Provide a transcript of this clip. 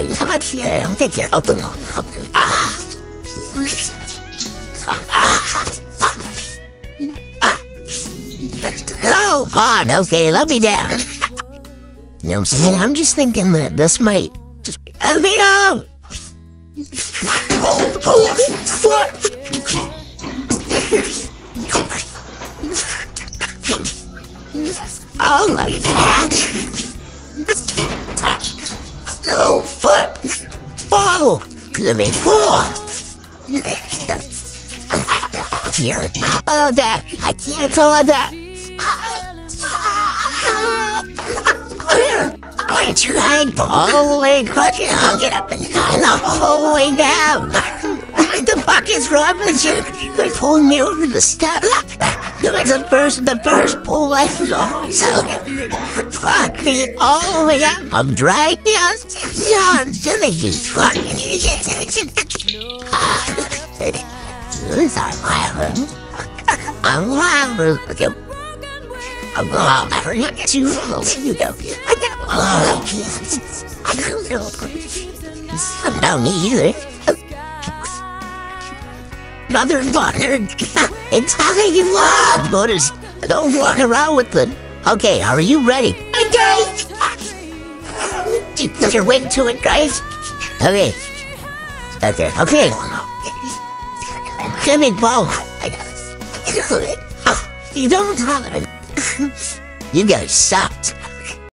이상하지요. 대체 어떤 아, oh, God, okay, let me down. You know what I'm saying? I'm just thinking that this might just let me out. Oh, oh. oh. Oh my god. No foot. Fall. Let me fall. Here. Oh, that. I can't follow that. I tried all the across it. I'll get up and the whole way down. The fuck is wrong with you? You're pulling me over the step. You're the first, the first pull I saw. So, fuck me all the way up. I'm dragging you. John, silly you fucking. This is my I'm wild. I'm wild. I forget you. You go. I got. Oh, Jesus. I don't know. I don't either. Motherfucker. It's how you walk. Notice. Don't walk around with it. Okay, are you ready? Okay. You put your weight to it, guys. Okay. Okay. Okay. Come in, Paul. You don't have it. You guys sucked.